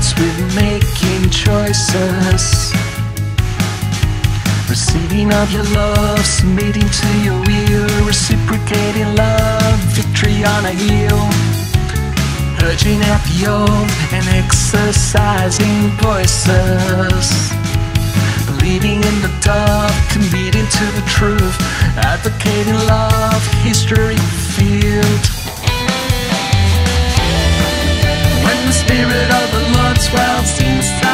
starts with making choices. Receiving of your love, submitting to your will, reciprocating love, victory on a hill. Urging at the old and exercising voices. Believing in the dark, committing to the truth, advocating love, history, 12 seems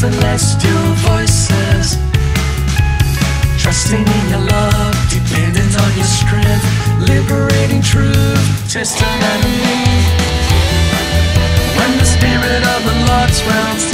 celestial voices Trusting in your love, dependent on your strength Liberating truth, testimony. When the spirit of the Lord swells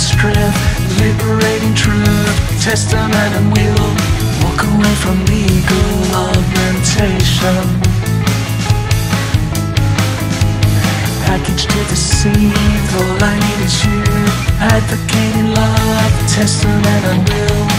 strength, liberating truth, testament and will. Walk away from legal augmentation. Package to deceive, all I need is you. Advocating love, testament and will.